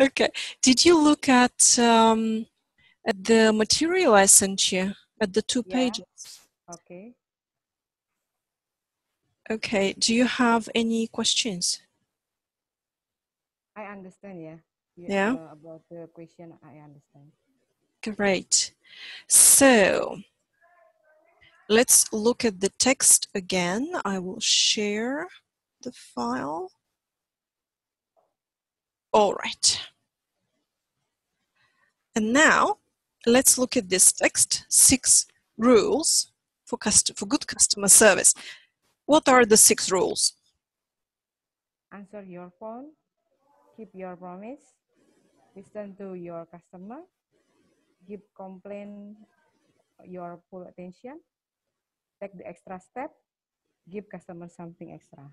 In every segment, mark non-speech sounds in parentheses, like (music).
Okay. Did you look at um, at the material I sent you at the two Yeah. pages? Okay. Okay. Do you have any questions? I understand. Yeah. Yeah. uh, about the question, I understand. Great. So let's look at the text again. I will share the file. All right. And now let's look at this text six rules for, for good customer service. What are the six rules? Answer your phone. Keep your promise. Listen to your customer. Give complaint your full attention. Take the extra step. Give customer something extra.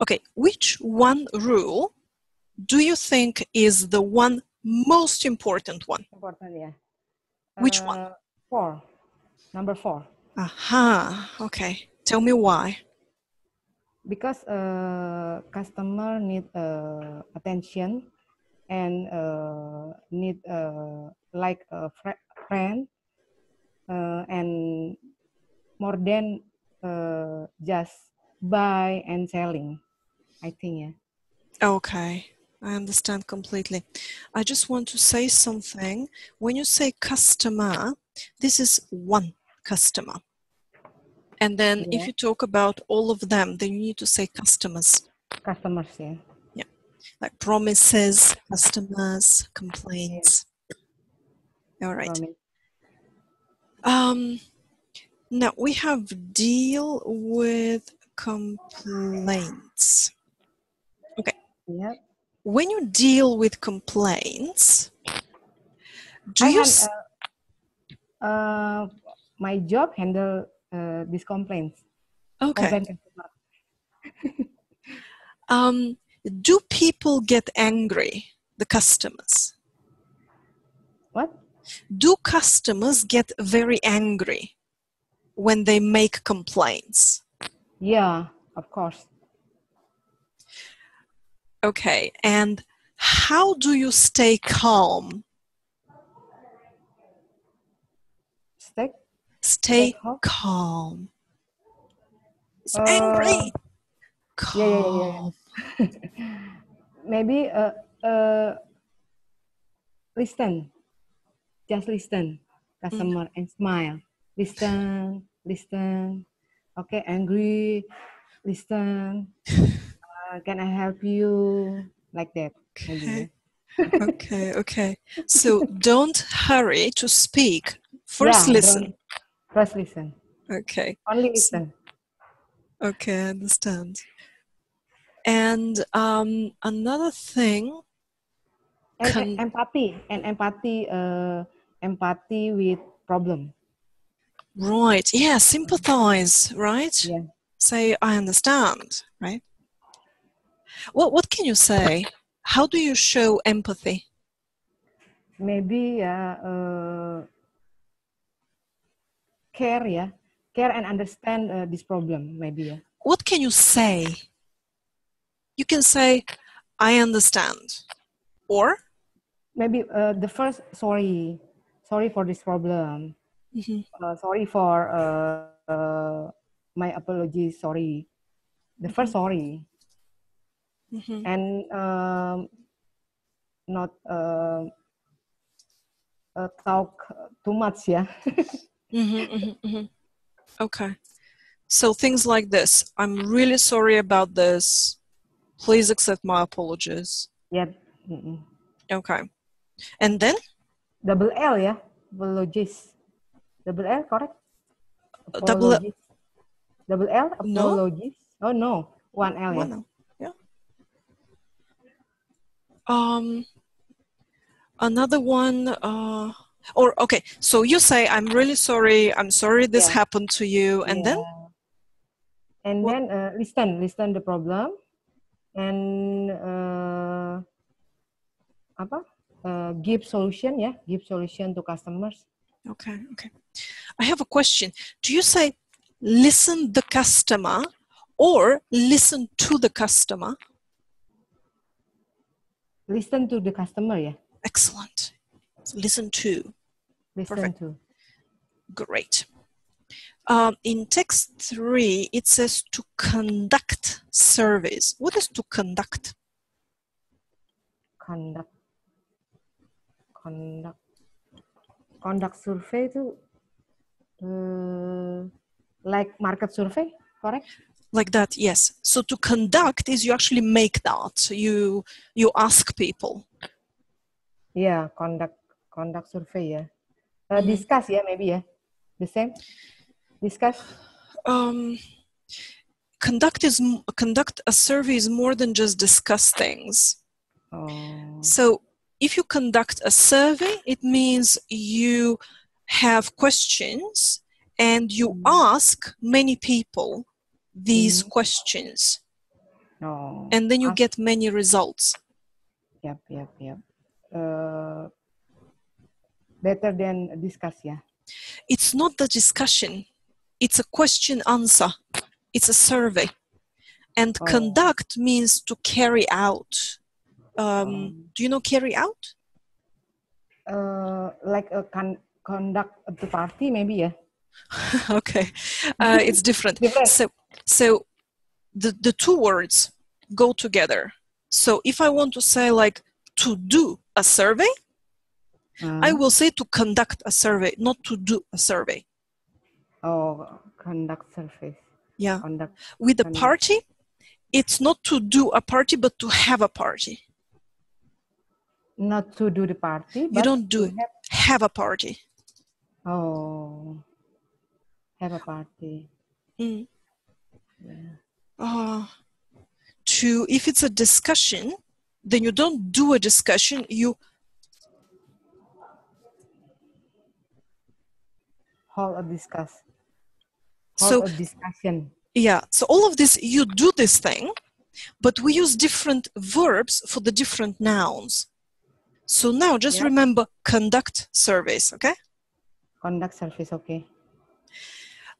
Okay, which one rule do you think is the one most important one? Important, yeah. Which one? Uh, Four. Number four. Aha, okay. Tell me why. because uh, customer need uh, attention and uh, need uh, like a fr- friend uh, and more than uh, just buy and selling i think yeah Okay, I understand completely. I just want to say something. When you say customer, this is one customer. And then if you talk about all of them, then you need to say customers, customers yeah yeah like promises, customers, complaints. All right. Promise. Um, now we have deal with complaints. Okay. Yeah When you deal with complaints, do I you? had, uh, uh, my job handle uh, these complaints okay. complaint. (laughs) Um, do people get angry? The customers. what Do customers get very angry when they make complaints? Yeah of course Okay. And how do you stay calm? Stay Stay calm? calm. It's Uh, angry. yeah, yeah, yeah, yeah. (laughs) Maybe uh, uh, listen just listen customer and smile listen listen okay angry listen uh, can i help you like that Okay. okay, okay. So don't hurry to speak. First Yeah, listen. first listen Okay. only listen Okay, I understand. And um, another thing, and, and empathy and empathy uh, empathy with problem right? Yeah, sympathize, right? yeah Say, I understand, right? What What can you say? How do you show empathy? maybe uh, uh, care yeah care and understand uh, this problem maybe yeah What can you say? You can say, I understand, or maybe uh, the first sorry sorry for this problem Mhm. uh, sorry for uh, uh, my apologies sorry the first sorry Mhm. and um, not uh, uh, talk too much yeah Mhm, mhm, mhm. Okay. So things like this. I'm really sorry about this. Please accept my apologies. yeah mm-mm. Okay. And then double L yeah apologies double L correct Uh, double L- Apologies. No. oh no one L yeah One now. Yeah. Um another one uh or okay, so you say I'm really sorry. I'm sorry this Yeah. happened to you and then Yeah. and What- then uh, listen listen the problem and uh, apa uh, give solution yeah, give solution to customers Okay, okay. I have a question. Do you say listen the customer or listen to the customer? listen to the customer ya. Excellent. Listen to. Listen Perfect. to. Great. Um, in text three, it says to conduct surveys. What is to conduct? Conduct. Conduct. Conduct survey itu uh, like market survey, correct? Like that, yes. So to conduct is you actually make that. You you ask people. Yeah, conduct conduct survey Yeah, Uh, Mhm. Discuss Yeah, maybe Yeah, The same. Discuss. Um, conduct is conduct a survey is more than just discuss things. Oh. So if you conduct a survey, it means you have questions and you Mhm. ask many people these Mhm. questions, Oh. and then you Ask- get many results. Yep, yep, yep. Uh, better than discuss ya. It's not the discussion, it's a question answer, it's a survey. And Oh. conduct means to carry out. Um, Um, do you know carry out? uh, like a con- conduct the party maybe ya. (laughs) okay, uh, it's different. (laughs) Different. So, so the the two words go together. So if I want to say like to do a survey, I Uh, will say to conduct a survey, not to do a survey. oh, conduct survey. Yeah. Conduct. With a party, it's not to do a party, but to have a party. Not to do the party. You don't do it. have- Have a party. Oh. Have a party. Mm. Yeah. Uh, to if it's a discussion, then you don't do a discussion. You Hold a discuss. So- a discussion. yeah. So all of this, you do this thing, but we use different verbs for the different nouns. So now just Yeah. remember conduct surveys. Okay. Conduct service. Okay.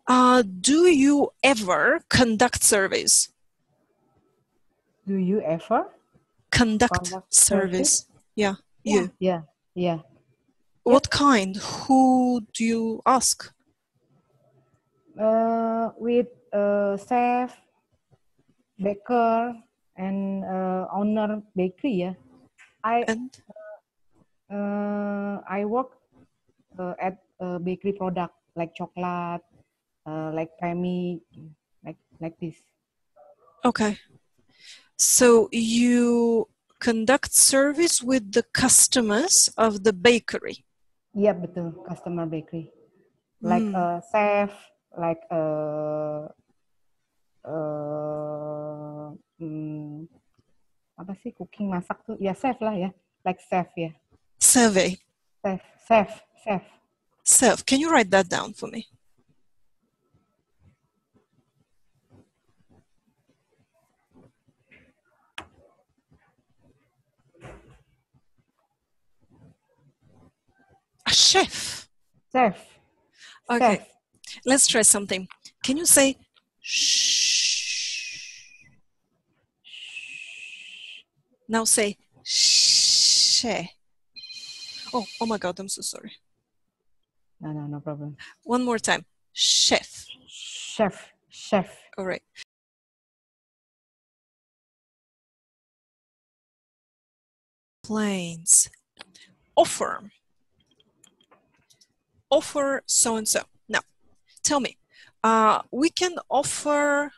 Uh, do you ever conduct surveys? Do you ever? Conduct, Conduct surveys. Yeah. You. Yeah. Yeah. What kind? Who do you ask? Uh, with uh, chef, baker, and uh, owner bakery. Yeah. I And uh, I work uh, at a bakery product like chocolate, uh, like Pemi, like like this. Okay. So you conduct service with the customers of the bakery. Iya betul, customer bakery. Like Hmm. a chef, like a uh, hmm, apa sih cooking masak tuh? Ya chef lah ya, like chef ya, Survey. chef, chef, chef. Serve. Can you write that down for me? A chef. Chef. Okay. Chef. Let's try something. Can you say shh? Now say she. Oh, oh my God, I'm so sorry. No, no, no problem. One more time. Chef. Chef, chef. All right. Planes. Offer. Offer so and so. Now, tell me, uh, we can offer.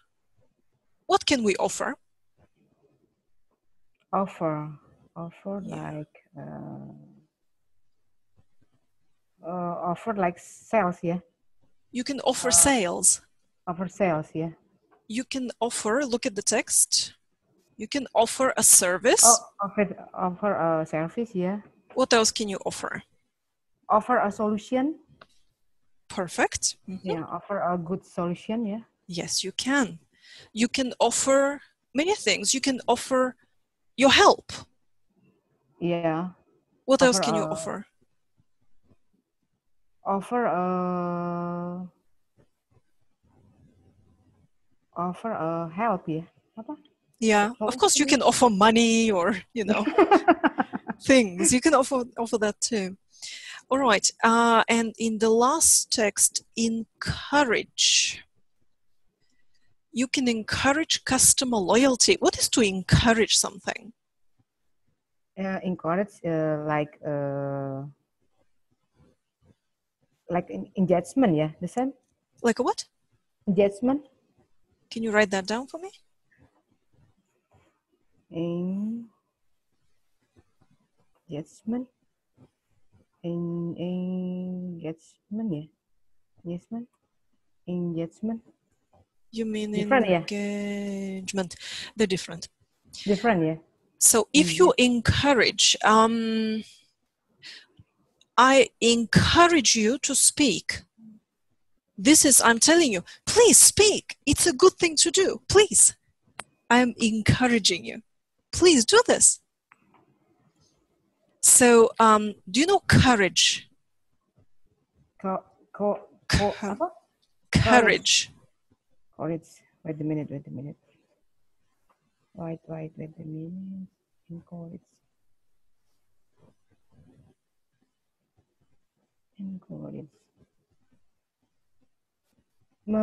What can we offer? Offer, offer Yeah. like uh, uh, offer like sales yeah. You can offer Uh, sales. offer sales yeah. You can offer. Look at the text. You can offer a service. Oh, offer offer a service yeah. What else can you offer? Offer a solution. Perfect. Mhm. Yeah, offer a good solution. Yeah. Yes, you can. You can offer many things. You can offer your help. Yeah. What else Offer can you a- offer? Offer a offer a help ya. Apa? Yeah, of course you can offer money or you know (laughs) things. You can offer offer that too. All right, uh, and in the last text, encourage. You can encourage customer loyalty. What is to encourage something? uh, encourage uh, like uh, like in, engagement yeah the same Like a what? engagement Can you write that down for me? in engagement in engagement yeah engagement engagement You mean Different, yeah. engagement? They're different. different yeah So if you encourage, um, I encourage you to speak. This is, I'm telling you, please speak. It's a good thing to do. Please. I'm encouraging you. Please do this. So, um, do you know courage? co co co Co- Courage. courage wait a minute wait a minute wait wait wait a minute encourage encourage me,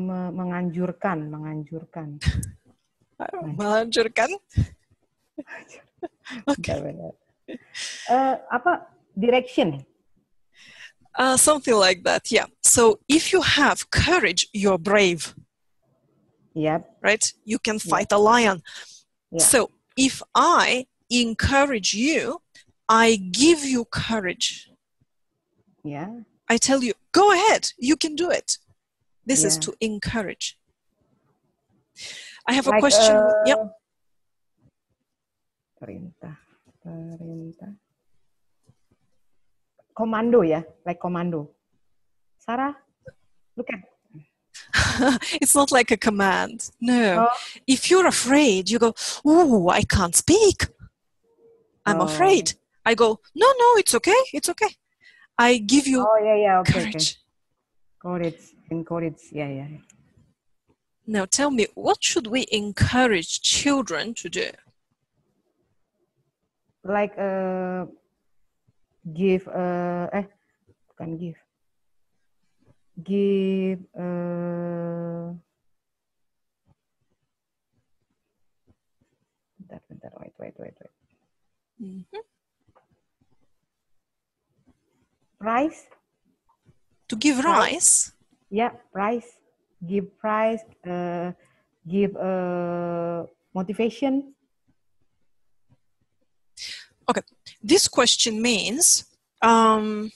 me, menganjurkan menganjurkan Melanjutkan. Bentar, bentar. Eh, apa direction Uh, something like that, yeah. So if you have courage, you're brave. yep right? You can fight a lion. Yeah. So if I encourage you, I give you courage. Ya I tell you, go ahead, you can do it. This is to encourage. I have a Like, question. uh, yep. perintah perintah komando ya like komando Sarah look at (laughs) it's not like a command. No. Oh. If you're afraid, you go, Ooh, I can't speak. I'm Oh. afraid. I go, No, no, it's okay. It's okay. I give you oh ya oke oke courage. encourage encourage ya ya Now tell me, what should we encourage children to do? like uh, give uh, eh bukan give give uh, bentar bentar wait wait wait wait Mhm. Price To give Right. rise. yeah price give price uh, give uh, motivation Okay, This question means um,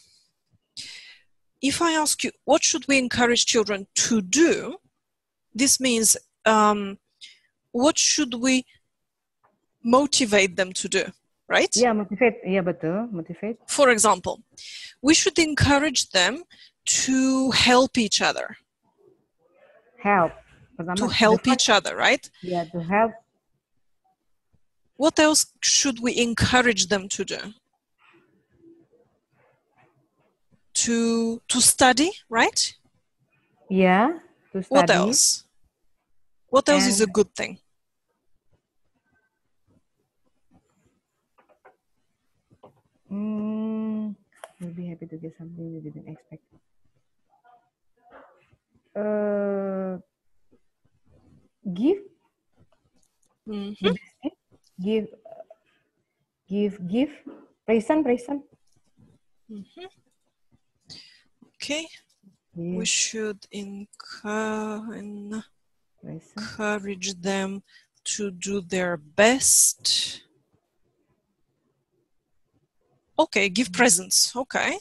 if I ask you, what should we encourage children to do? This means um, what should we motivate them to do, right? Yeah, motivate iya betul uh, motivate For example, we should encourage them to help each other, help to help each other, right? Yeah, to help What else should we encourage them to do? To to study, right? Yeah. to study What else? What else is a good thing? Hmm, we'll be happy to get something we didn't expect. Uh, give, Mhm. give, uh, give, give. Present, present. Mhm. Okay, Give, we should encourage them to do their best. Okay, give presents. Okay.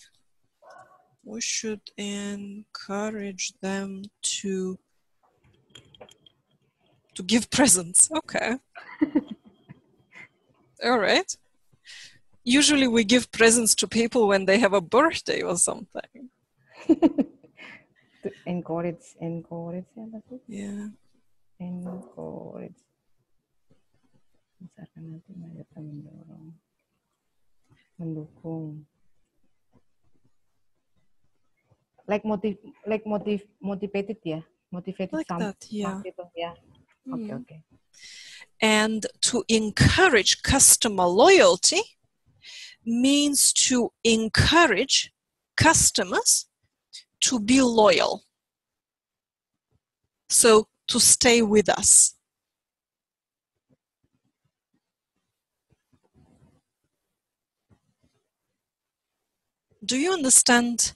We should encourage them to to give presents. Okay. (laughs) All right. Usually we give presents to people when they have a birthday or something. (laughs) encourage, encourage? Yeah. Encourage. Misalkan nanti mendorong, mendukung. Like motiv, like motiv, motivated ya, motivated Like some, that, yeah. some people. Oke Mm. oke. And to encourage customer loyalty means to encourage customers to be loyal. So to stay with us. Do you understand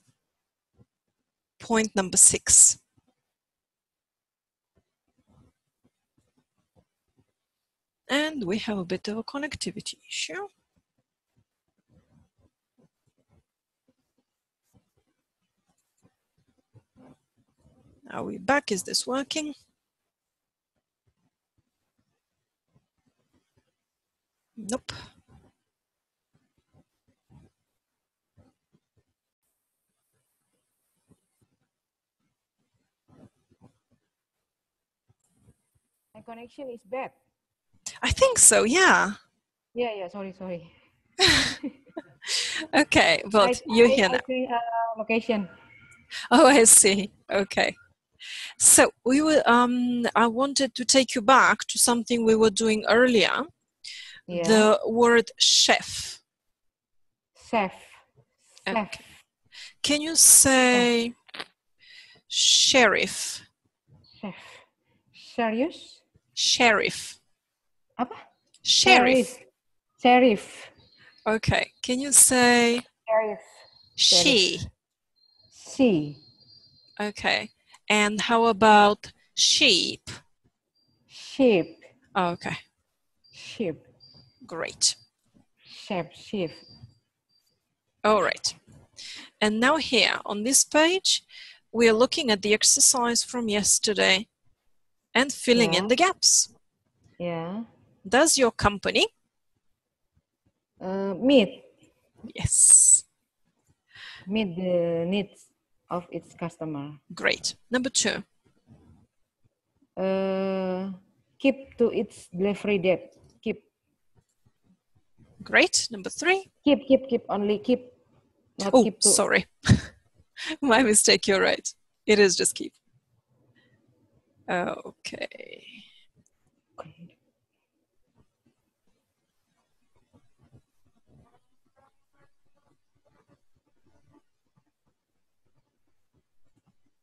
point number six? And we have a bit of a connectivity issue. Are we back? Is this working? Nope. Connection is bad. I think so, yeah. Yeah, yeah. Sorry, sorry. (laughs) okay, but I, you I, hear now. uh, location. Oh, I see. Okay. So we were. Um, I wanted to take you back to something we were doing earlier. Yeah. The word chef. chef. Chef. Okay. Can you say sheriff? Chef. Serious? Sheriff. Apa? Sheriff. Sheriff. Okay. Can you say Sheriff. she? She. Okay. And how about sheep? Sheep. Okay. Sheep. Great. Sheep, Sheep. All right. And now here on this page, we are looking at the exercise from yesterday and filling in the gaps. Yeah. Does your company? Uh, meet. Yes. Meet the needs of its customer. Great. Number two. Uh, keep to its delivery date. Keep. Great. Number three. Keep. Keep. Keep. Only keep. Oh, keep to. sorry. (laughs) My mistake. You're right. It is just keep. Okay.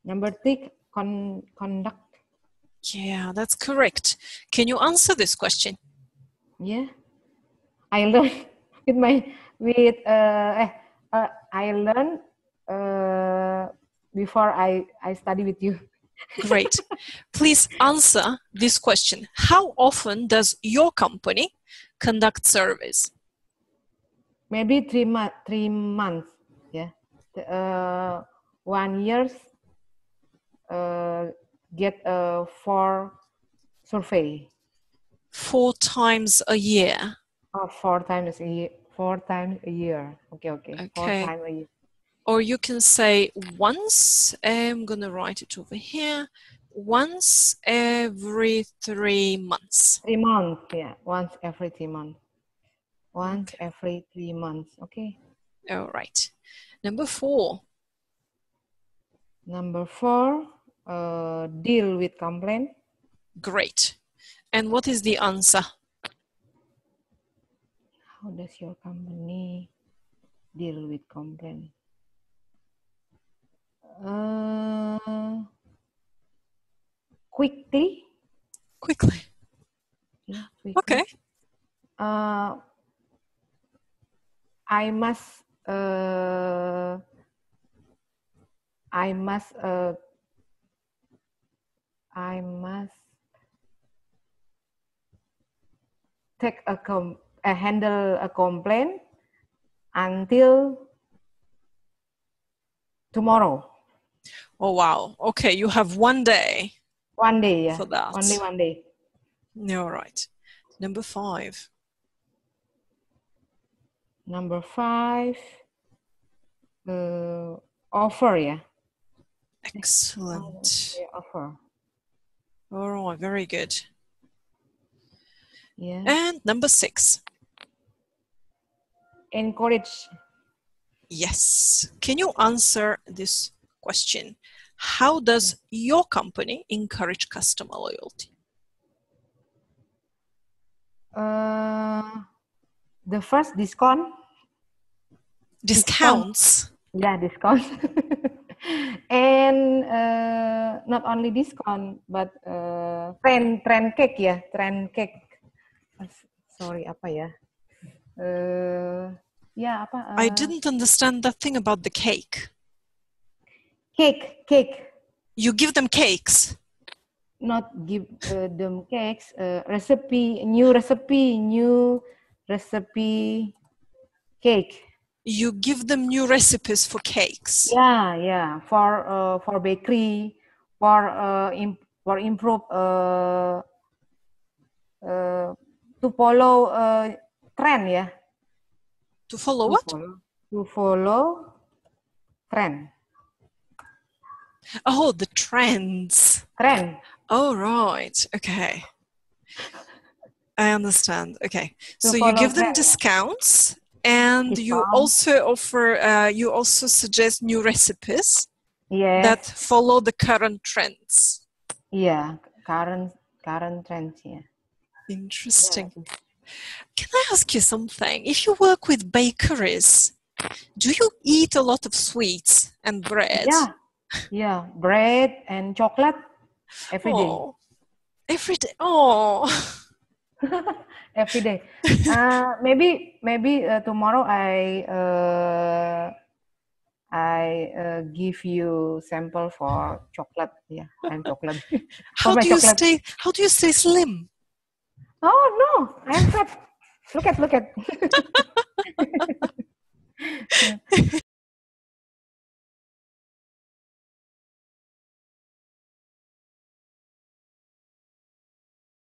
Number three. Con conduct. Yeah, that's correct. Can you answer this question? Yeah. I learned (laughs) with my with uh, eh, uh I learned uh before I I study with you. Great. Please answer this question. How often does your company conduct surveys? Maybe three month three months. Yeah. Uh, one years. Uh, get a four survey. Four times a year. Oh, four times a year. Four times a year. Okay, okay. Four times a year. Or you can say once, I'm going to write it over here, once every three months. Three months. Yeah. Once every three months. Once every three months. Okay. All right. Number four. Number four. Uh, deal with complaint. Great. And what is the answer? How does your company deal with complaint? Uh, quickly. Quickly. Quickly. Okay. Uh, I must. Uh, I must. Uh, I must take a com. Uh, handle a complaint until tomorrow. Oh, wow. Okay. You have one day One day, yeah. for that. Only one day. All right. Number five. Number five. Uh, offer, yeah. Excellent. Offer. All right. Very good. Yeah. And number six. Encourage. Yes. Can you answer this question? How does your company encourage customer loyalty? Uh, the first discount. Discounts. Yeah, discount. (laughs) and uh, not only discount, but uh, trend trend cake ya, trend cake. Sorry, apa ya? Uh, ya apa? I uh, didn't understand that thing about the cake. Cake, cake. You give them cakes. Not give uh, them cakes. Uh, recipe, new recipe, new recipe cake. You give them new recipes for cakes. Yeah, yeah. For uh, for bakery, for uh, im for improve uh, uh, to follow uh, trend ya. To follow To what? follow, to follow trend. Oh, the trends. Trend. Oh, right. Okay. I understand. Okay. So you give them trend, discounts and you also offer, uh, you also suggest new recipes Yes. that follow the current trends. yeah. Current current trends yeah. Interesting. Can I ask you something? If you work with bakeries, do you eat a lot of sweets and bread? Yeah. Yeah. Bread and chocolate every day. Oh, every day. Oh, (laughs) every day. Uh, maybe maybe uh, tomorrow I uh, I uh, give you sample for chocolate. Yeah, and chocolate. (laughs) how do you chocolate. stay? How do you stay slim? oh no, I'm fat. Look at look at. (laughs)